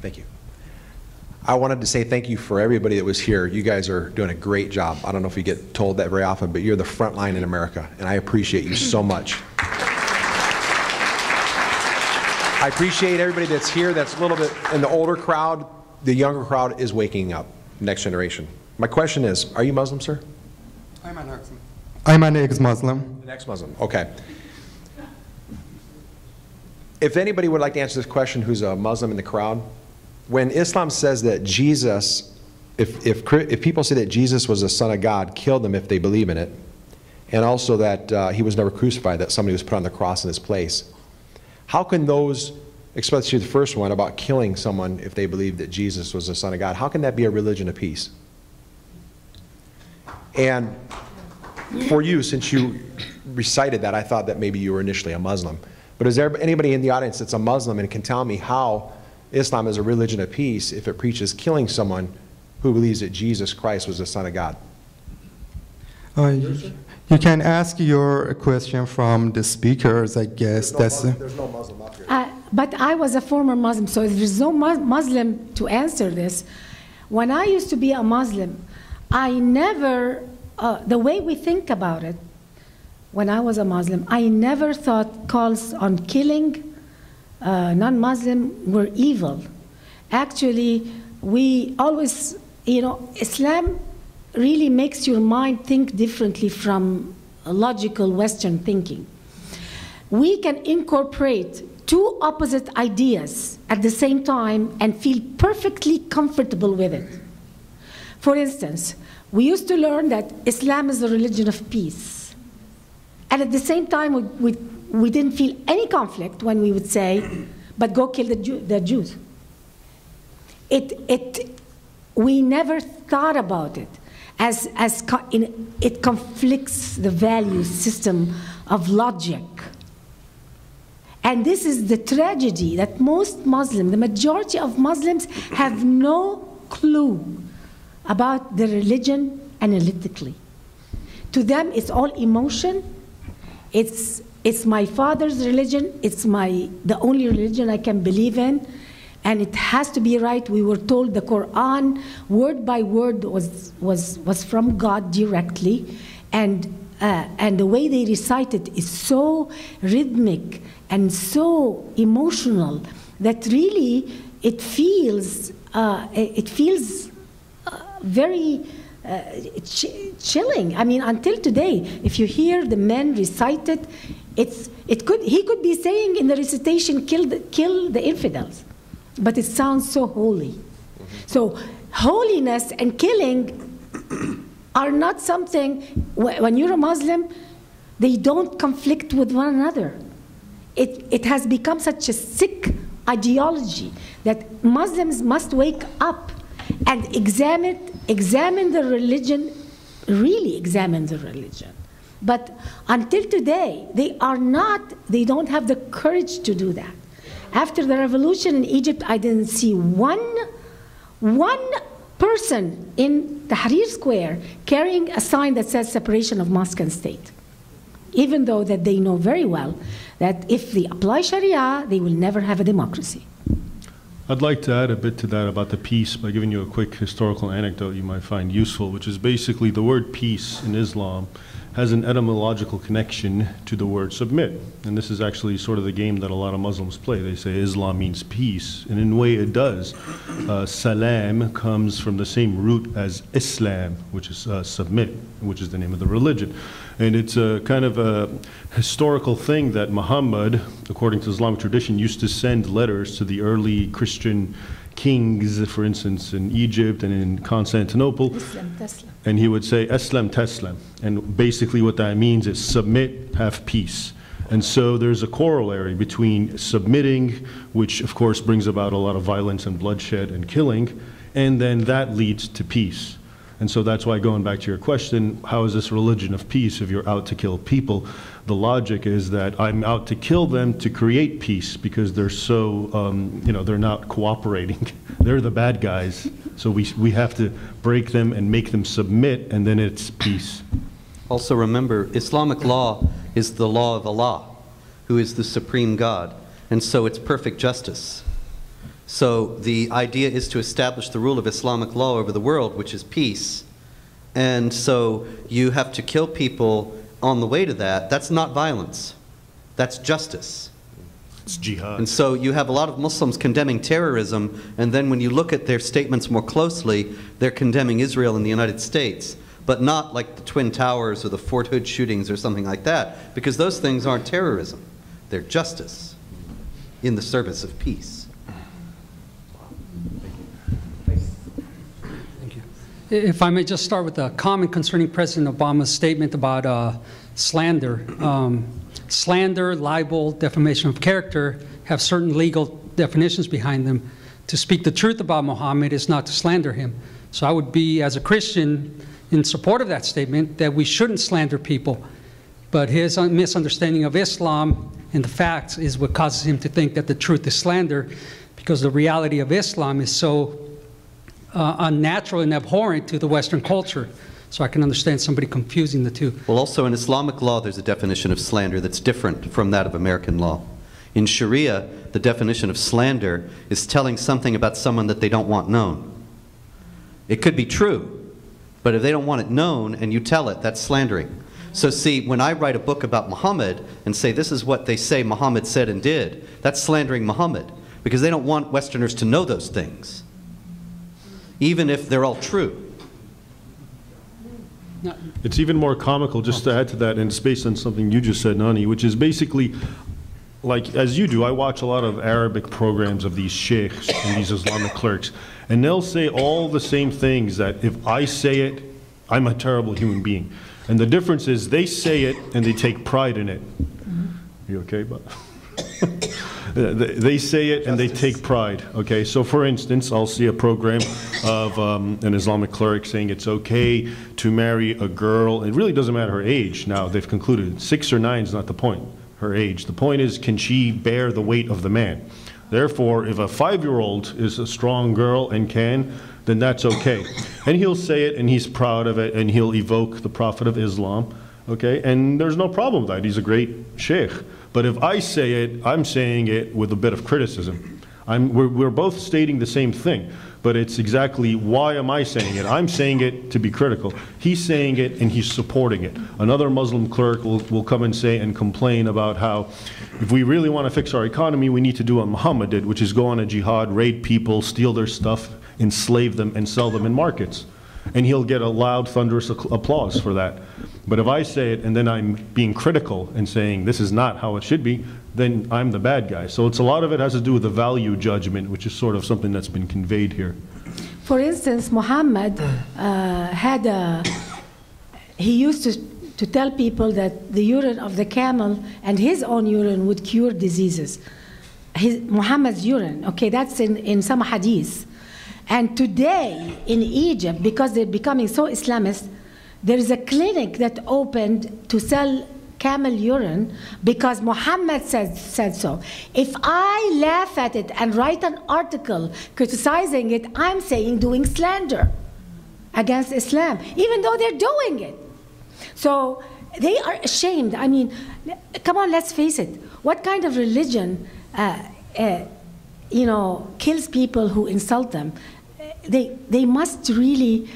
Thank you. I wanted to say thank you for everybody that was here. You guys are doing a great job. I don't know if you get told that very often, but you're the front line in America, and I appreciate you so much. I appreciate everybody that's here that's a little bit in the older crowd. The younger crowd is waking up, next generation. My question is, are you Muslim, sir? I'm an ex-Muslim. I'm an ex-Muslim. An ex-Muslim, okay. If anybody would like to answer this question who's a Muslim in the crowd, when Islam says that Jesus, if, if, if people say that Jesus was the Son of God, kill them if they believe in it, and also that uh, he was never crucified, that somebody was put on the cross in his place, how can those, especially the first one about killing someone if they believe that Jesus was the Son of God, how can that be a religion of peace? And for you, since you recited that, I thought that maybe you were initially a Muslim. But is there anybody in the audience that's a Muslim and can tell me how Islam is a religion of peace if it preaches killing someone who believes that Jesus Christ was the Son of God? Uh, you, you can ask your question from the speakers, I guess. That's there's no Muslim up here. Uh, but I was a former Muslim, so there's no Mus- Muslim to answer this. When I used to be a Muslim, I never, uh, the way we think about it, when I was a Muslim, I never thought calls on killing uh, non Muslim were evil. Actually, we always, you know, Islam really makes your mind think differently from logical Western thinking. We can incorporate two opposite ideas at the same time and feel perfectly comfortable with it. For instance, we used to learn that Islam is a religion of peace. And at the same time, we, we, we didn't feel any conflict when we would say, but go kill the, Jew, the Jews. It, it, we never thought about it as, as co- in, it conflicts the value system of logic. And this is the tragedy that most Muslims, the majority of Muslims, have no clue about the religion analytically. To them, it's all emotion. It's, it's my father's religion. It's my, the only religion I can believe in. And it has to be right. We were told the Quran, word by word, was, was, was from God directly. And, uh, and the way they recite it is so rhythmic and so emotional that really it feels, uh, it feels uh, very uh, ch- chilling. I mean, until today, if you hear the men recite it, it's, it could, he could be saying in the recitation, kill the, kill the infidels, but it sounds so holy. Mm-hmm. So, holiness and killing are not something, when you're a Muslim, they don't conflict with one another. It, it has become such a sick ideology that Muslims must wake up and examine, examine the religion, really examine the religion. But until today, they are not, they don't have the courage to do that. After the revolution in Egypt, I didn't see one, one person in Tahrir Square carrying a sign that says separation of mosque and state. Even though that they know very well that if they apply Sharia, they will never have a democracy. I'd like to add a bit to that about the peace by giving you a quick historical anecdote you might find useful, which is basically the word peace in Islam has an etymological connection to the word submit. And this is actually sort of the game that a lot of Muslims play. They say Islam means peace, and in a way it does. Uh, salam comes from the same root as Islam, which is uh, submit, which is the name of the religion. And it's a kind of a historical thing that Muhammad, according to Islamic tradition, used to send letters to the early Christian kings, for instance, in Egypt and in Constantinople. Islam. And he would say, Aslim Taslam. And basically, what that means is submit, have peace. And so there's a corollary between submitting, which of course brings about a lot of violence and bloodshed and killing, and then that leads to peace. And so that's why, going back to your question, how is this religion of peace if you're out to kill people? The logic is that I'm out to kill them to create peace because they're so, um, you know, they're not cooperating. they're the bad guys. So we, we have to break them and make them submit, and then it's peace. Also, remember, Islamic law is the law of Allah, who is the supreme God, and so it's perfect justice. So the idea is to establish the rule of Islamic law over the world, which is peace. And so you have to kill people on the way to that. That's not violence, that's justice. It's jihad. And so you have a lot of Muslims condemning terrorism, and then when you look at their statements more closely, they're condemning Israel and the United States, but not like the Twin Towers or the Fort Hood shootings or something like that, because those things aren't terrorism. They're justice in the service of peace. If I may just start with a comment concerning President Obama's statement about uh, slander. Um, slander, libel, defamation of character have certain legal definitions behind them. To speak the truth about Muhammad is not to slander him. So I would be, as a Christian, in support of that statement that we shouldn't slander people. But his misunderstanding of Islam and the facts is what causes him to think that the truth is slander because the reality of Islam is so uh, unnatural and abhorrent to the Western culture. So I can understand somebody confusing the two. Well, also in Islamic law, there's a definition of slander that's different from that of American law. In Sharia, the definition of slander is telling something about someone that they don't want known. It could be true, but if they don't want it known and you tell it, that's slandering. So, see, when I write a book about Muhammad and say this is what they say Muhammad said and did, that's slandering Muhammad because they don't want Westerners to know those things, even if they're all true. It's even more comical, just to add to that, and it's based on something you just said, Nonie, which is basically, like, as you do, I watch a lot of Arabic programs of these sheikhs and these Islamic clerks, and they'll say all the same things that if I say it, I'm a terrible human being. And the difference is they say it and they take pride in it. You okay, but They they say it and they take pride, okay? So for instance, I'll see a program of um, an Islamic cleric saying it's okay to marry a girl. It really doesn't matter her age now, they've concluded. Six or nine is not the point, her age. The point is, can she bear the weight of the man? Therefore, if a five-year-old is a strong girl and can, then that's okay. And he'll say it and he's proud of it and he'll evoke the Prophet of Islam, okay? And there's no problem with that. He's a great sheikh. But if I say it, I'm saying it with a bit of criticism. I'm, we're, we're both stating the same thing, but it's exactly why am I saying it? I'm saying it to be critical. He's saying it and he's supporting it. Another Muslim clerk will, will come and say and complain about how if we really want to fix our economy, we need to do what Muhammad did, which is go on a jihad, raid people, steal their stuff, enslave them, and sell them in markets. And he'll get a loud, thunderous applause for that. But if I say it and then I'm being critical and saying this is not how it should be, then I'm the bad guy. So it's a lot of it has to do with the value judgment, which is sort of something that's been conveyed here. For instance, Muhammad uh, had a, he used to, to tell people that the urine of the camel and his own urine would cure diseases. His, Muhammad's urine, okay, that's in, in some hadith. And today in Egypt, because they're becoming so Islamist, there is a clinic that opened to sell camel urine because Muhammad said, said so. If I laugh at it and write an article criticizing it, I'm saying doing slander against Islam, even though they're doing it. So they are ashamed. I mean, come on, let's face it. What kind of religion, uh, uh, you know, kills people who insult them? They, they must really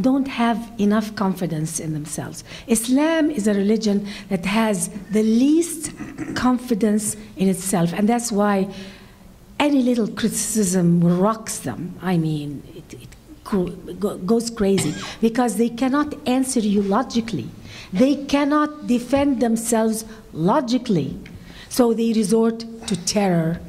don't have enough confidence in themselves. Islam is a religion that has the least confidence in itself, and that's why any little criticism rocks them. I mean, it, it go- go- goes crazy because they cannot answer you logically. They cannot defend themselves logically. So they resort to terror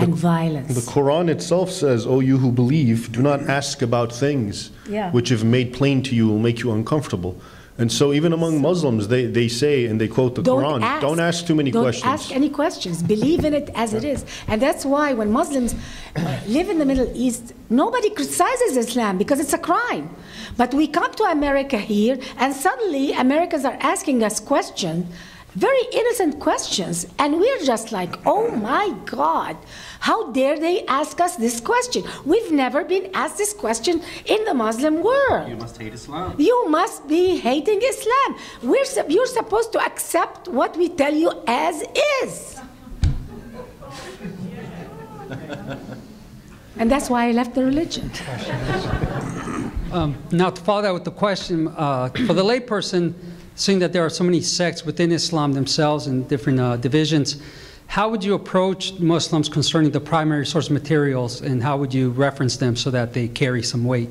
and violence. The Quran itself says, O you who believe, do not ask about things Yeah. which, if made plain to you, will make you uncomfortable. And so, even among Muslims, they, they say and they quote the don't Quran ask, don't ask too many don't questions. ask any questions. Believe in it as it is. And that's why when Muslims uh, live in the Middle East, nobody criticizes Islam because it's a crime. But we come to America here, and suddenly Americans are asking us questions, very innocent questions, and we're just like, oh my God, how dare they ask us this question? We've never been asked this question in the Muslim world. You must hate Islam. You must be hating Islam. We're, you're supposed to accept what we tell you as is. And that's why I left the religion. Um, Now, to follow that with the question, uh, for the layperson, seeing that there are so many sects within Islam themselves and different uh, divisions, how would you approach Muslims concerning the primary source materials, and how would you reference them so that they carry some weight?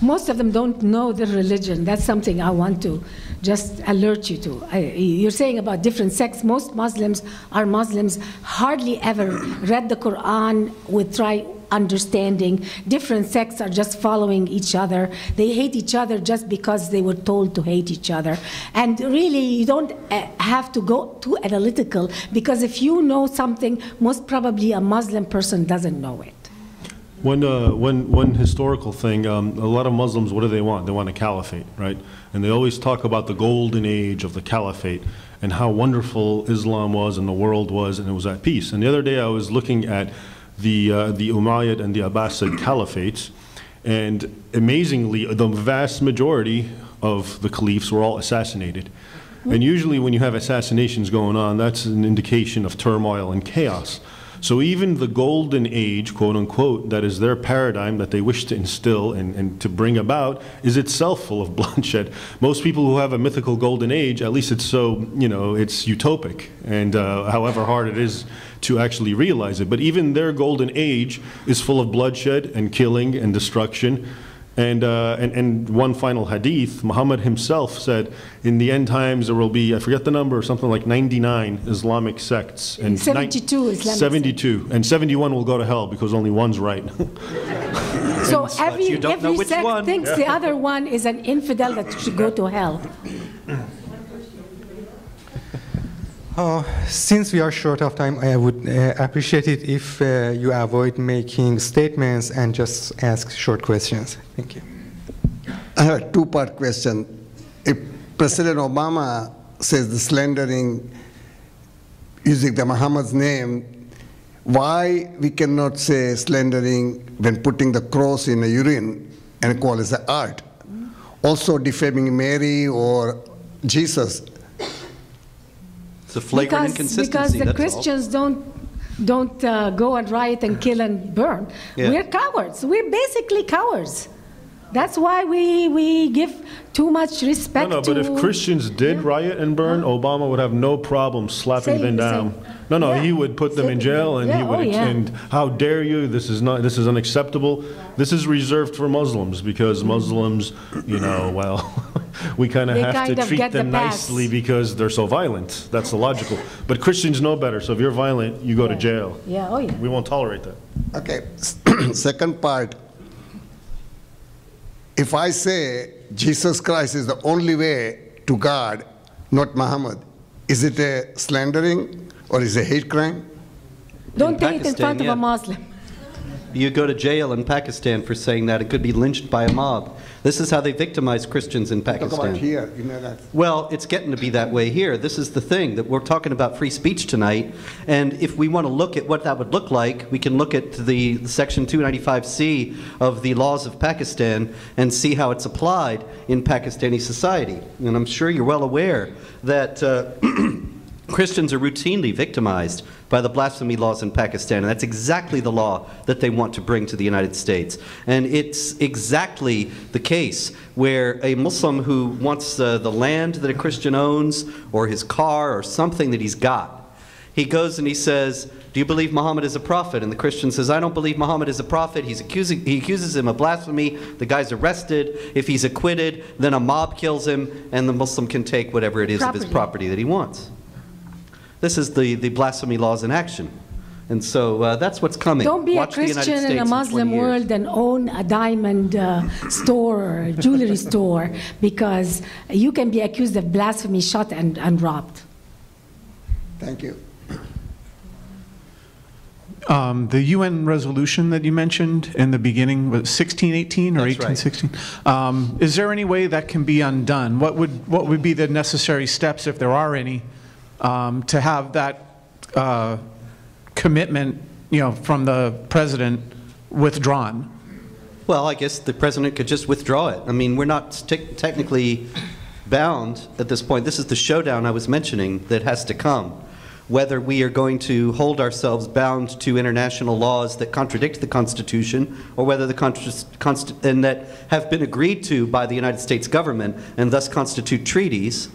Most of them don't know the religion. That's something I want to just alert you to. I, you're saying about different sects. Most Muslims are Muslims, hardly ever read the Quran with right understanding. Different sects are just following each other. They hate each other just because they were told to hate each other. And really, you don't uh, have to go too analytical because if you know something, most probably a Muslim person doesn't know it. One, uh, one, one historical thing, um, a lot of Muslims, what do they want? They want a caliphate, right? And they always talk about the golden age of the caliphate and how wonderful Islam was and the world was and it was at peace. And the other day I was looking at the, uh, the Umayyad and the Abbasid caliphates, and amazingly, the vast majority of the caliphs were all assassinated. And usually when you have assassinations going on, that's an indication of turmoil and chaos. So even the golden age, quote unquote, that is their paradigm that they wish to instill and, and to bring about, is itself full of bloodshed. Most people who have a mythical golden age, at least it's so, you know, it's utopic, and uh, however hard it is to actually realize it. But even their golden age is full of bloodshed and killing and destruction. And, uh, and, and one final hadith, Muhammad himself said, in the end times there will be, I forget the number, something like 99 Islamic sects. And 72 nine- Islamic 72. And 71 will go to hell because only one's right. So every, you don't know every which sect one. thinks the other one is an infidel that should go to hell. Uh, Since we are short of time, I would uh, appreciate it if uh, you avoid making statements and just ask short questions. Thank you. I have a two-part question. If President Obama says the slandering using the Muhammad's name, why we cannot say slandering when putting the cross in a urine and call it art? Also defaming Mary or Jesus. It's a flagrant Because, inconsistency, because the that's all. Christians don't, don't uh, go and riot and kill and burn. Yeah. We're cowards. We're basically cowards. That's why we, we give too much respect no, but to... if Christians did riot and burn, Obama would have no problem slapping Same, them down. same. No, no, Yeah. he would put them in jail and he would, oh, yeah. and how dare you, this is not, this is unacceptable. This is reserved for Muslims because Muslims, you know, well, we kind of have to treat get the them pass. nicely because they're so violent. That's the logical. But Christians know better, so if you're violent, you go to jail. Yeah, oh, yeah. We won't tolerate that. Okay, second part. If I say Jesus Christ is the only way to God, not Muhammad, is it a slandering or is it a hate crime? Don't say it in Pakistan, front of a Muslim. You go to jail in Pakistan for saying that. It could be lynched by a mob. This is how they victimize Christians in Talk Pakistan. about here, you know that. Well, it's getting to be that way here. This is the thing that we're talking about free speech tonight. And if we want to look at what that would look like, we can look at the section 295C of the laws of Pakistan and see how it's applied in Pakistani society. And I'm sure you're well aware that uh, Christians are routinely victimized by the blasphemy laws in Pakistan, and that's exactly the law that they want to bring to the United States. And it's exactly the case where a Muslim who wants uh, the land that a Christian owns, or his car, or something that he's got, he goes and he says, Do you believe Muhammad is a prophet? And the Christian says, I don't believe Muhammad is a prophet. He's accusing, he accuses him of blasphemy. The guy's arrested. If he's acquitted, then a mob kills him, and the Muslim can take whatever it is of his Property. property that he wants. This is the, the blasphemy laws in action. And so uh, that's what's coming. Don't be Watch a Christian in a Muslim years. world and own a diamond uh, store or jewelry store because you can be accused of blasphemy, shot, and, and robbed. Thank you. Um, The UN resolution that you mentioned in the beginning, was 1618 or That's right. 1816? Um, Is there any way that can be undone? What would, what would be the necessary steps, if there are any, um, to have that uh, commitment, you know, from the president withdrawn? Well, I guess the president could just withdraw it. I mean, we're not te- technically bound at this point. This is the showdown I was mentioning that has to come, whether we are going to hold ourselves bound to international laws that contradict the Constitution, or whether the const- and that have been agreed to by the United States government and thus constitute treaties,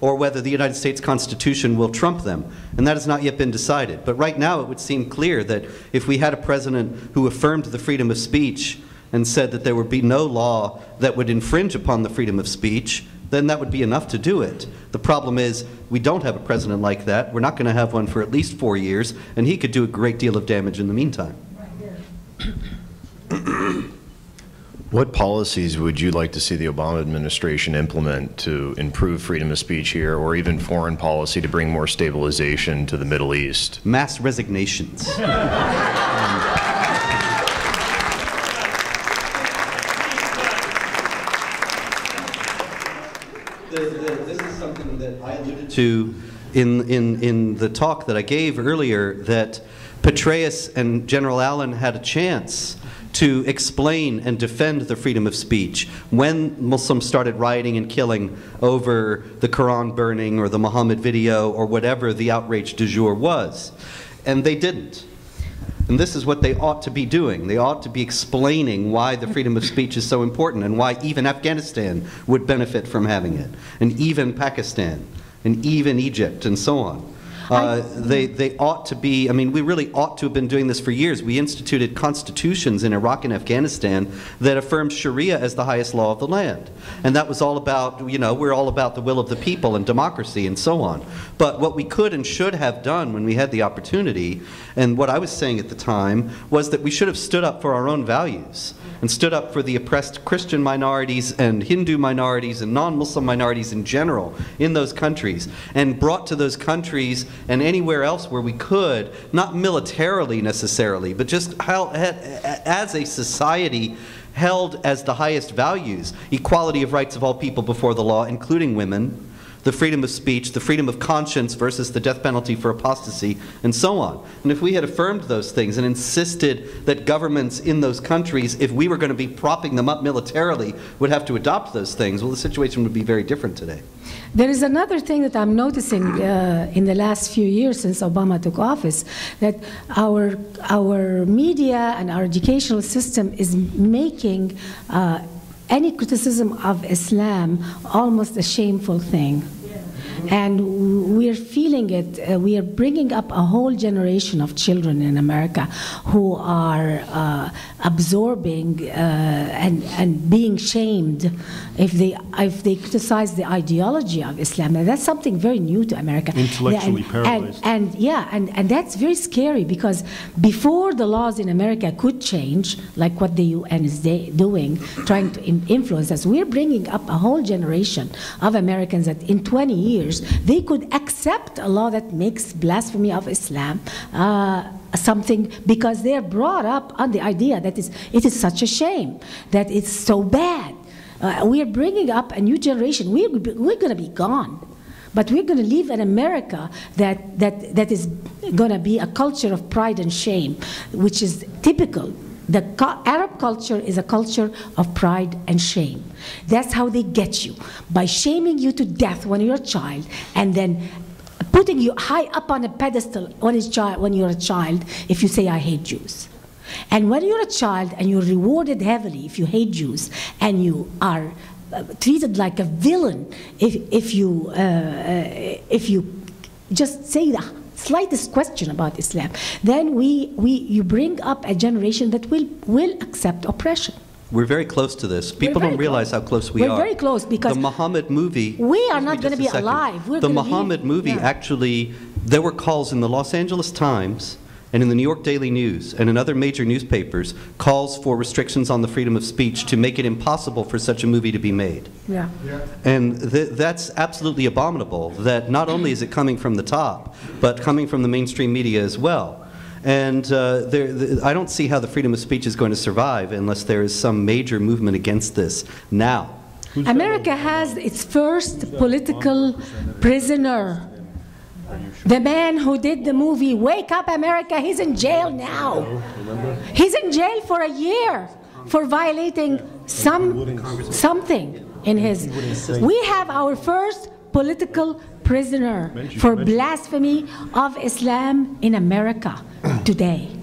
or whether the United States Constitution will trump them. And that has not yet been decided. But right now, it would seem clear that if we had a president who affirmed the freedom of speech and said that there would be no law that would infringe upon the freedom of speech, then that would be enough to do it. The problem is, we don't have a president like that. We're not going to have one for at least four years, and he could do a great deal of damage in the meantime. What policies would you like to see the Obama administration implement to improve freedom of speech here, or even foreign policy to bring more stabilization to the Middle East? Mass resignations. Um, the- the- This is something that I alluded to in, in, in the talk that I gave earlier, that Petraeus and General Allen had a chance to explain and defend the freedom of speech when Muslims started rioting and killing over the Quran burning or the Muhammad video or whatever the outrage du jour was. And they didn't. And this is what they ought to be doing. They ought to be explaining why the freedom of speech is so important and why even Afghanistan would benefit from having it, and even Pakistan, and even Egypt, and so on. Uh, they, they ought to be, I mean, we really ought to have been doing this for years. We instituted constitutions in Iraq and Afghanistan that affirmed Sharia as the highest law of the land. And that was all about, you know, we're all about the will of the people and democracy and so on. But what we could and should have done when we had the opportunity, and what I was saying at the time, was that we should have stood up for our own values and stood up for the oppressed Christian minorities and Hindu minorities and non Muslim minorities in general in those countries, and brought to those countries and anywhere else where we could, not militarily necessarily, but just how, as a society held as the highest values equality of rights of all people before the law, including women the freedom of speech, the freedom of conscience versus the death penalty for apostasy, and so on. And if we had affirmed those things and insisted that governments in those countries, if we were going to be propping them up militarily, would have to adopt those things, well, the situation would be very different today. There is another thing that I'm noticing uh, in the last few years since Obama took office that our, our media and our educational system is making uh, any criticism of Islam almost a shameful thing. And we're feeling it. Uh, we are bringing up a whole generation of children in America who are uh, absorbing uh, and, and being shamed if they, if they criticize the ideology of Islam. And that's something very new to America. Intellectually and, paralyzed. And, and yeah, and, and that's very scary because before the laws in America could change, like what the UN is doing, trying to in- influence us, we're bringing up a whole generation of Americans that in 20 years they could accept a law that makes blasphemy of Islam uh, something because they're brought up on the idea that is, it is such a shame, that it's so bad. Uh, we are bringing up a new generation. We're, we're going to be gone. But we're going to live in America that, that, that is going to be a culture of pride and shame, which is typical. The Arab culture is a culture of pride and shame. That's how they get you by shaming you to death when you're a child and then putting you high up on a pedestal when, you're a child if you say, I hate Jews. And when you're a child and you're rewarded heavily if you hate Jews and you are uh, treated like a villain if, if, you, uh, uh, if you just say the slightest question about Islam, then we, we, you bring up a generation that will, will accept oppression. We're very close to this. People don't realize close. how close we We're are. very close because the Muhammad movie. we are not gonna be second. alive. We're the gonna be- Muhammad movie yeah. actually, there were calls in the Los Angeles Times and in the New York Daily News and in other major newspapers calls for restrictions on the freedom of speech to make it impossible for such a movie to be made. Yeah. And th- that's absolutely abominable that not only is it coming from the top, but coming from the mainstream media as well. And uh, there, th- I don't see how the freedom of speech is going to survive unless there is some major movement against this now. America has its first political prisoner. The man who did the movie Wake Up America, he's in jail now. He's in jail for a year for violating some something in his. We have our first political prisoner for blasphemy of Islam in America today.